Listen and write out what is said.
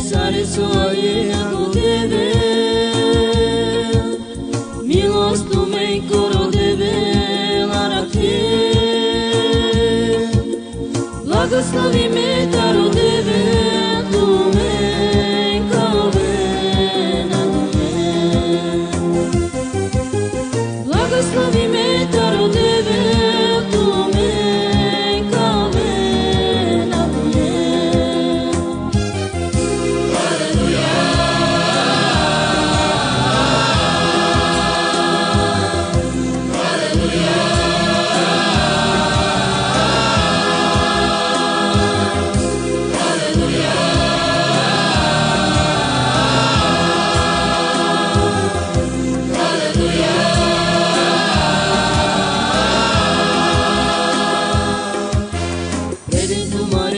sare svoje do tebe Milost tu me coro tebe la te Blagoslovi Müslüman